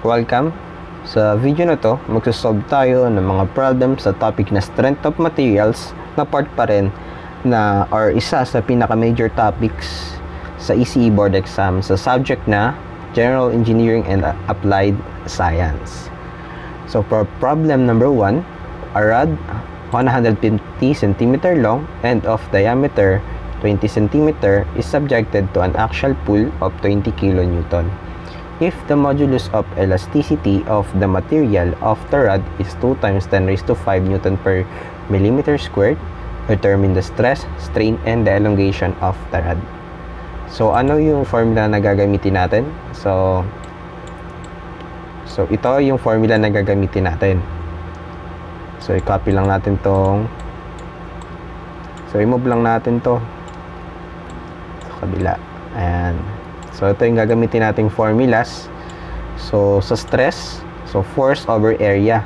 Welcome! Sa video na to, magsasolve tayo ng mga problem sa topic na strength of materials na part pa rin na or isa sa pinaka-major topics sa ECE board exam sa subject na General Engineering and Applied Science. So for problem number 1, a rod 150 cm long and of diameter 20 cm is subjected to an axial pull of 20 kN. If the modulus of elasticity of the material of the rod is 2 times 10 raised to 5 Newton per millimeter squared, determine the stress, strain, and the elongation of the rod. So, ano yung formula na gagamitin natin? So, so ito yung formula na gagamitin natin. So, i-copy lang natin tong So, i-move lang natin to sa kabila. Ayan. So, ito yung gagamitin nating formulas. So, sa stress, so force over area.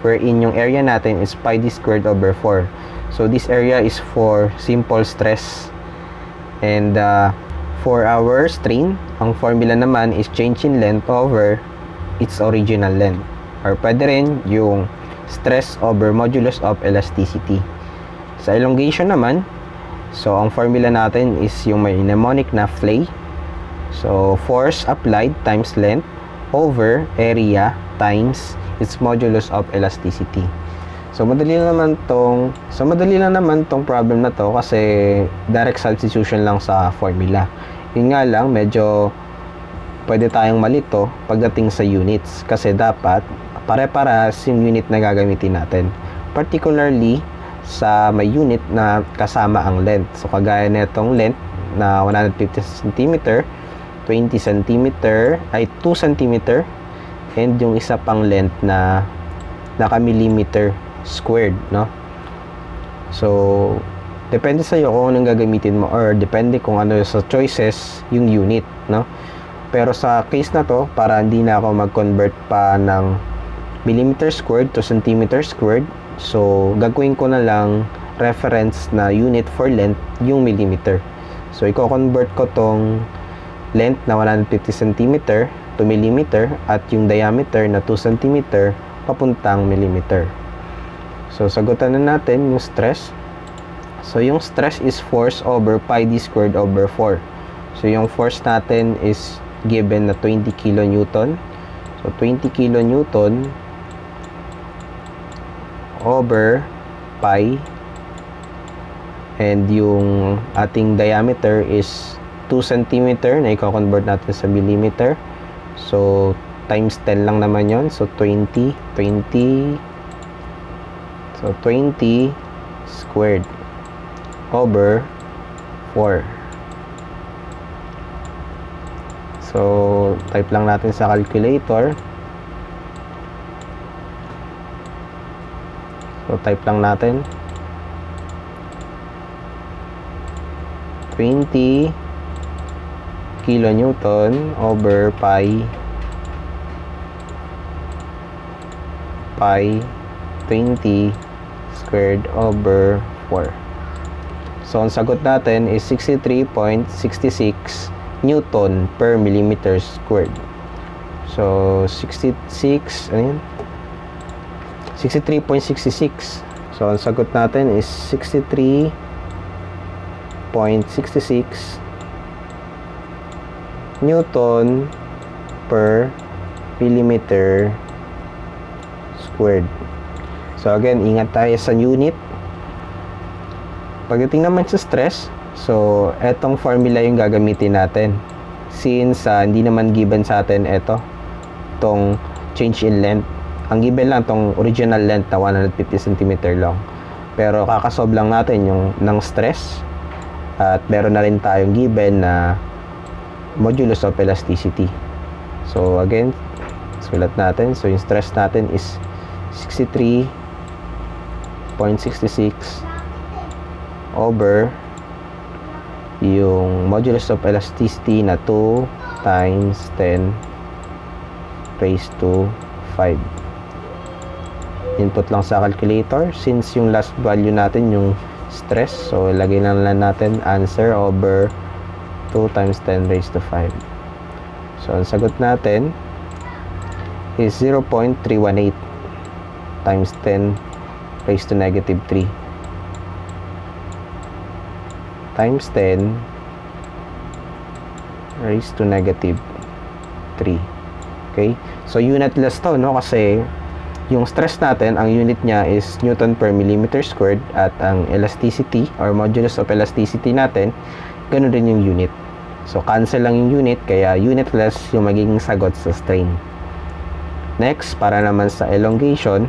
Wherein yung area natin is pi d squared over 4. So, this area is for simple stress. And, uh, for our strain, ang formula naman is change in length over its original length. Or pwede rin yung stress over modulus of elasticity. Sa elongation naman, so ang formula natin is yung may mnemonic na flay So, force applied times length over area times its modulus of elasticity. So, madali lang naman tong so madali lang naman tong problem na to kasi direct substitution lang sa formula. Yun nga lang, medyo pwede tayong malito pagdating sa units kasi dapat pare-parehas yung unit na gagamitin natin. Particularly sa may unit na kasama ang length. So, kagaya nitong length na 150 cm 20 cm ay 2 cm and yung isa pang length na naka millimeter squared no? So depende sa iyo kung anong gagamitin mo or depende kung ano sa choices yung unit no? Pero sa case na to para hindi na ako mag-convert pa ng millimeter squared to centimeter squared so gagawin ko na lang reference na unit for length yung millimeter. So i-convert ko tong length na 150 cm to millimeter at yung diameter na 2 cm papuntang millimeter. So, sagutan na natin yung stress. So, yung stress is force over pi d squared over 4. So, yung force natin is given na 20 kilonewton. So, 20 kilonewton over pi and yung ating diameter is 2 cm na i-convert natin sa millimeter. So, times 10 lang naman yon So, 20, 20, so 20 squared over 4. So, type lang natin sa calculator. So, type lang natin. 20 kilonewton over pi pi 20 squared over 4. So, ang sagot natin is 63.66 Newton per millimeter squared. So, 66, ano yun? 63.66. So, ang sagot natin is 63.66 Newton per millimeter squared. So again, ingat tayo sa unit. Pagdating naman sa stress, so etong formula yung gagamitin natin. Since uh, hindi naman given sa atin ito, tong change in length. Ang given lang tong original length na 150 cm long. Pero kakasolve lang natin yung ng stress. At meron na rin tayong given na modulus of elasticity. So again, sulat natin. So yung stress natin is 63.66 over yung modulus of elasticity na 2 times 10 raised to 5 input lang sa calculator since yung last value natin yung stress so lagay lang lang natin answer over 2 times 10 raised to 5. So, ang sagot natin is 0.318 times 10 raised to negative 3 times 10 raised to negative 3 okay? So unitless to no? Kasi yung stress natin ang unit niya is newton per millimeter squared at ang elasticity or modulus of elasticity natin ganun din yung unit. So cancel lang yung unit kaya unitless yung magiging sagot sa strain. Next para naman sa elongation.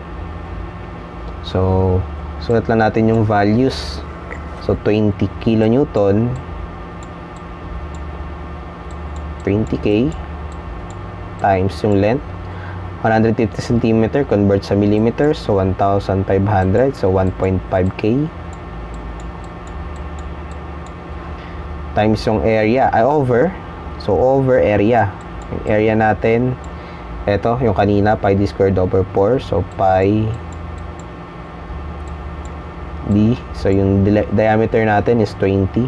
So sulat lang natin yung values. So 20 kilonewton. 20k times yung length. 150 cm convert sa millimeter. So 1,500 so 1.5k times yung area. Ay over. So over area. Yung area natin eto yung kanina pi d squared over 4 so pi d. So yung diameter natin is 20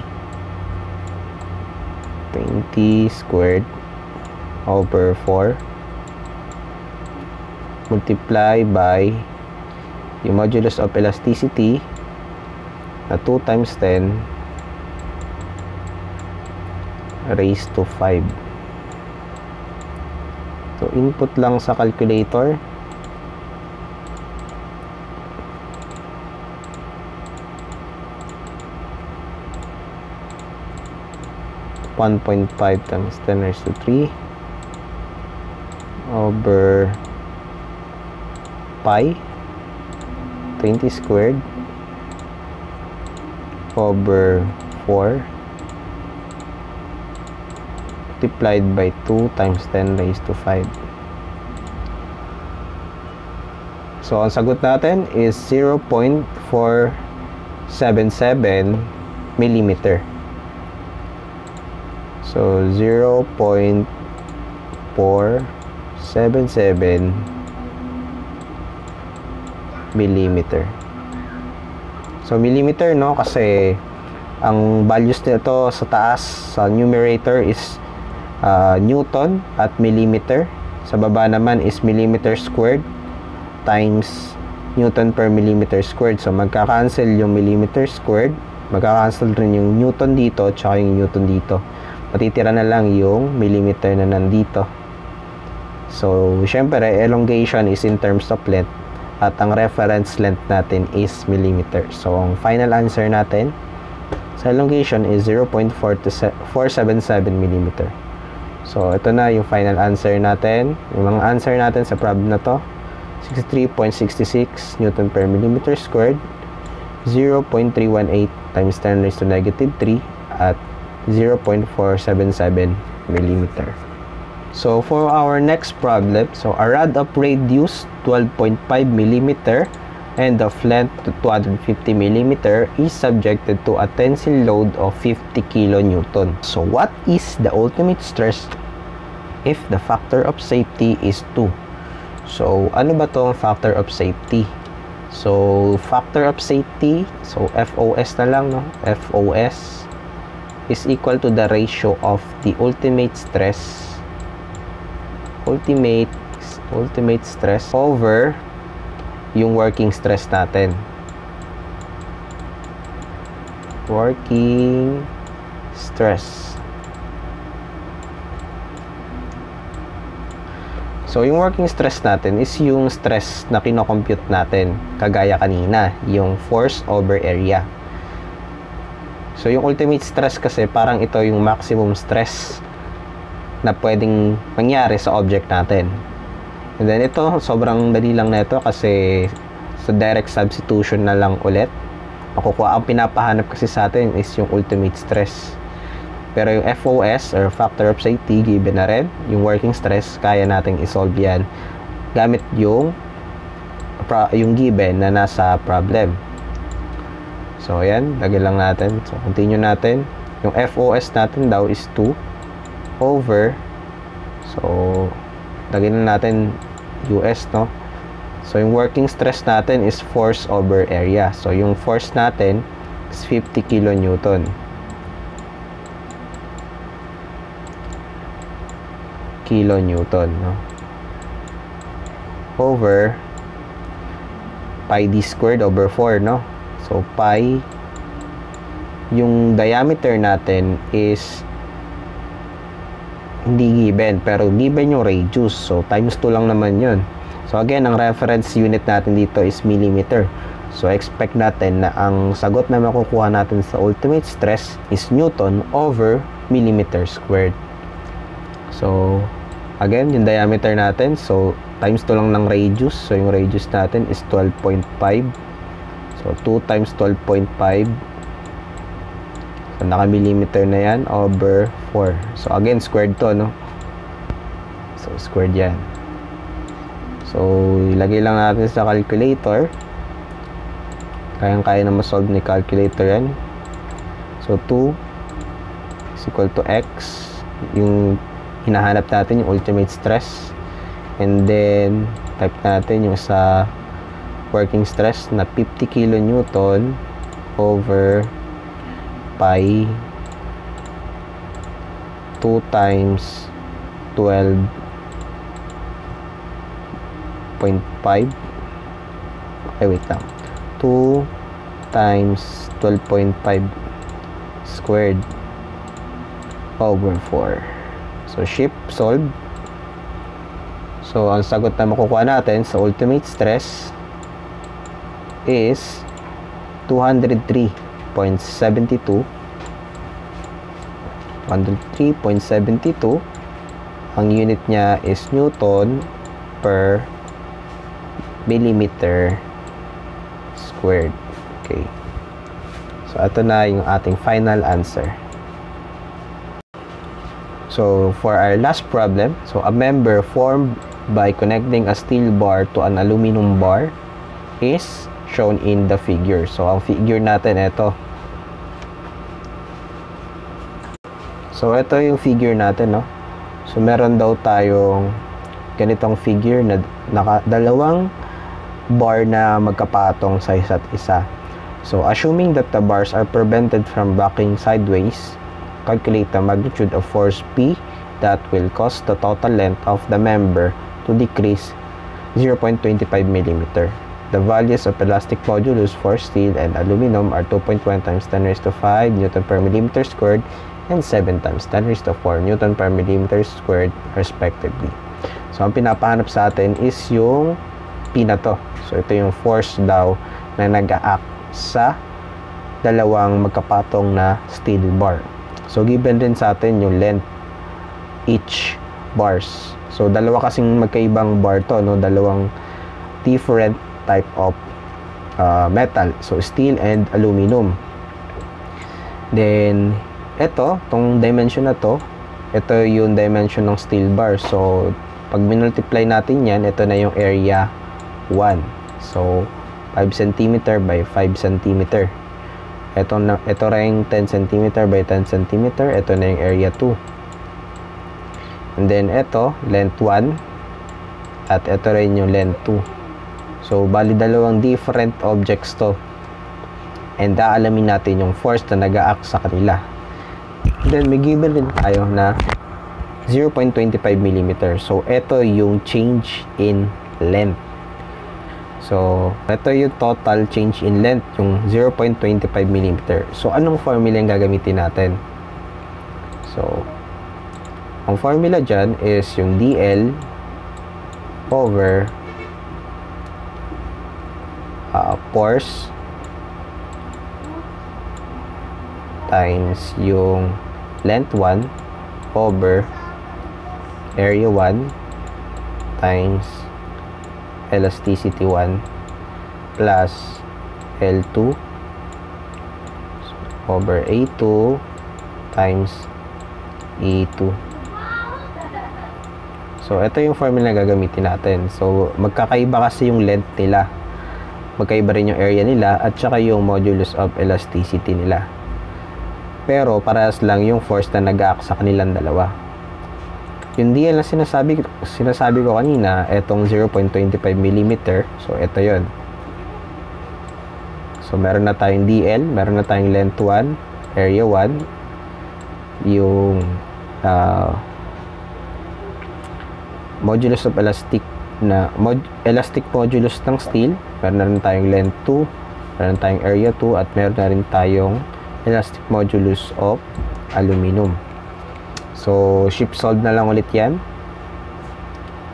20 squared over 4 multiply by yung modulus of elasticity na 2 times 10 raised to 5 so input lang sa calculator. 1.5 times 10 raised to 3 over pi 20 squared over 4 multiplied by 2 times 10 raised to 5 so ang sagot natin is 0.477 millimeter So, 0.477 millimeter. So, millimeter, no? Kasi, ang values nito sa taas, sa numerator is uh, Newton at millimeter. Sa baba naman is millimeter squared times Newton per millimeter squared. So, magka-cancel yung millimeter squared. Magka-cancel rin yung Newton dito, tsaka yung Newton dito matitira na lang yung millimeter na nandito. So, syempre, elongation is in terms of length at ang reference length natin is millimeter. So, ang final answer natin sa elongation is 0.477 millimeter. So, ito na yung final answer natin. Yung mga answer natin sa problem na to, 63.66 Newton per millimeter squared, 0.318 times 10 raised to negative 3 at 0.477 millimeter. So for our next problem, so a rod of radius 12.5 millimeter and of length to 250 millimeter is subjected to a tensile load of 50 kilonewton. So what is the ultimate stress if the factor of safety is 2? So ano ba tong factor of safety? So factor of safety, so FOS na lang no, FOS is equal to the ratio of the ultimate stress ultimate ultimate stress over yung working stress natin working stress So, yung working stress natin is yung stress na kinocompute natin, kagaya kanina, yung force over area. So, yung ultimate stress kasi parang ito yung maximum stress na pwedeng mangyari sa object natin. And then ito, sobrang dali lang na ito kasi sa direct substitution na lang ulit. Makukuha, ang pinapahanap kasi sa atin is yung ultimate stress. Pero yung FOS or factor of safety given na rin, yung working stress, kaya nating isolve yan gamit yung yung given na nasa problem. So, ayan. Lagyan lang natin. So, continue natin. Yung FOS natin daw is 2 over so, lagyan na natin US, no? So, yung working stress natin is force over area. So, yung force natin is 50 kilonewton. Kilonewton, no? over pi d squared over 4, no? So, pi, yung diameter natin is hindi given, pero given yung radius. So, times 2 lang naman yun. So, again, ang reference unit natin dito is millimeter. So, expect natin na ang sagot na makukuha natin sa ultimate stress is Newton over millimeter squared. So, again, yung diameter natin, so, times to lang ng radius. So, yung radius natin is 12.5. So, 2 times 12.5. So, naka-millimeter na yan over 4. So, again, squared to, no? So, squared yan. So, ilagay lang natin sa calculator. Kayang-kaya na ma-solve ni calculator yan. So, 2 is equal to x. Yung hinahanap natin, yung ultimate stress. And then, type natin yung sa working stress na 50 kilonewton over pi 2 times 12.5 okay wait lang 2 times 12.5 squared over 4. So, ship solve. So, ang sagot na makukuha natin sa ultimate stress is 203.72 103.72 ang unit niya is Newton per millimeter squared. Okay. So, ito na yung ating final answer. So, for our last problem, so a member formed by connecting a steel bar to an aluminum bar is shown in the figure. So, ang figure natin, ito. So, ito yung figure natin, no? So, meron daw tayong ganitong figure na naka, dalawang bar na magkapatong sa isa't isa. So, assuming that the bars are prevented from backing sideways, calculate the magnitude of force P that will cause the total length of the member to decrease 0.25 mm. The values of elastic modulus for steel and aluminum are 2.1 times 10 raised to 5 Newton per millimeter squared and 7 times 10 raised to 4 Newton per millimeter squared respectively. So, ang pinapahanap sa atin is yung P na to. So, ito yung force daw na nag-act sa dalawang magkapatong na steel bar. So, given din sa atin yung length each bars. So, dalawa kasing magkaibang bar to, no? Dalawang different type of uh, metal. So, steel and aluminum. Then, ito, tong dimension na to, ito yung dimension ng steel bar. So, pag minultiply natin yan, ito na yung area 1. So, 5 cm by 5 cm. Ito, na, ito rin 10 cm by 10 cm. Ito na yung area 2. And then, ito, length 1. At ito rin yung length 2. So, bali dalawang different objects to. And aalamin natin yung force na nag-act sa kanila. Then, may given din tayo na 0.25 mm. So, ito yung change in length. So, ito yung total change in length, yung 0.25 mm. So, anong formula yung gagamitin natin? So, ang formula dyan is yung DL over force times yung length 1 over area 1 times elasticity 1 plus L2 over A2 times E2 so ito yung formula na gagamitin natin. So magkakaiba kasi yung length nila magkaiba rin yung area nila at saka yung modulus of elasticity nila pero parehas lang yung force na nag-act sa kanilang dalawa yung DL na sinasabi, sinasabi ko kanina, etong 0.25 mm. So, ito yon So, meron na tayong DL, meron na tayong length 1, area 1, yung uh, modulus of elastic na mod elastic modulus ng steel. Meron na rin tayong length 2, meron tayong area 2, at meron na rin tayong elastic modulus of aluminum. So, ship solve na lang ulit yan.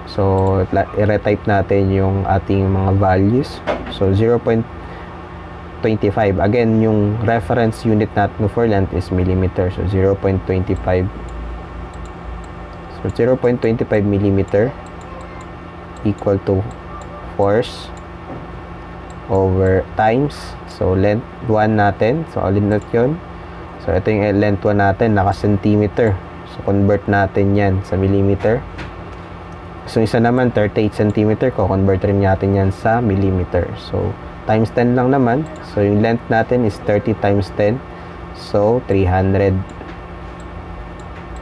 So, i-retype natin yung ating mga values. So, 0.25. Again, yung reference unit natin for length is millimeter. So, 0.25. So, 0.25 millimeter equal to force over times. So, length 1 natin. So, alin na yun? So, ito yung length 1 natin, naka-centimeter. So, convert natin yan sa millimeter. So, isa naman, 38 cm, ko-convert rin natin yan sa millimeter. So, times 10 lang naman. So, yung length natin is 30 times 10. So, 300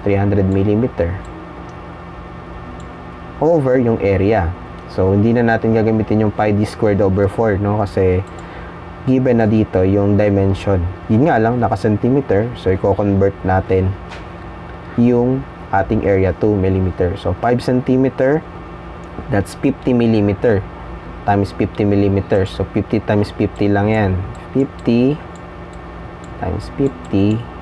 300 millimeter over yung area. So, hindi na natin gagamitin yung pi d squared over 4, no? Kasi, given na dito yung dimension. Yun nga lang, naka-centimeter. So, i-convert natin yung ating area 2 mm. So, 5 cm, that's 50 mm times 50 mm. So, 50 times 50 lang yan. 50 times 50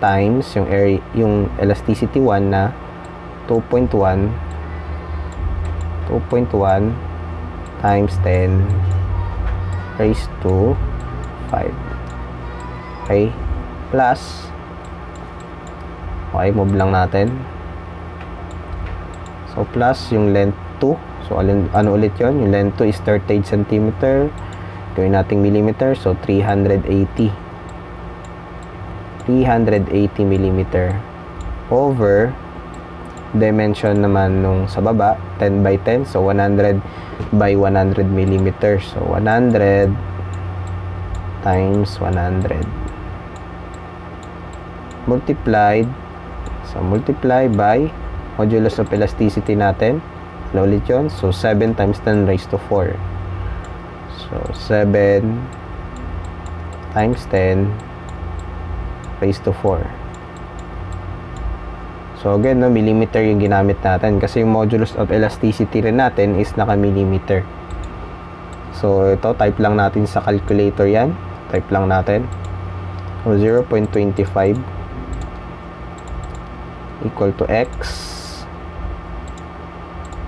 times yung area, yung elasticity 1 na 2.1 2.1 times 10 raised to 5 okay plus. Okay move lang natin. So plus yung length 2 so alin, ano ulit yon yung length 2 is 38 cm gawin natin millimeter. So 380 380 mm over dimension naman nung sa baba 10 by 10 so 100 by 100 mm so 100 times 100 multiplied. So multiply by modulus of elasticity natin. Ano ulit yun? so 7 times 10 raised to 4 so 7 times 10 raised to 4. So again, no, millimeter yung ginamit natin kasi yung modulus of elasticity rin natin is naka millimeter. So ito, type lang natin sa calculator yan. Type lang natin. So 0.25 equal to x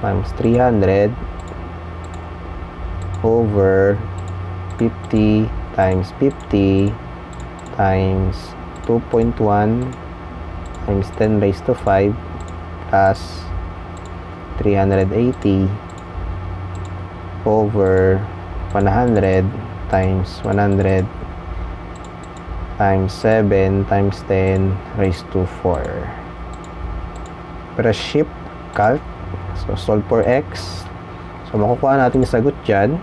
times 300 over 50 times 50 times 2.1 times 10 raised to 5 plus 380 over 100 times 100 times 7 times 10 raised to 4 press shift calc so solve for x. So makukuha natin yung sagot dyan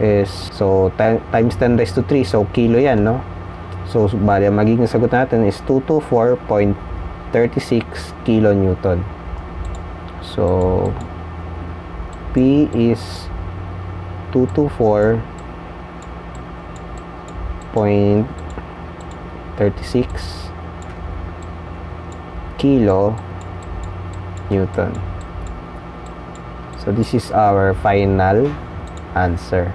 is so times 10 raised to 3 so kilo yan no So, bali, ang magiging sagot natin is 224.36 kilonewton. So, P is 224.36 kilo newton. So, this is our final answer.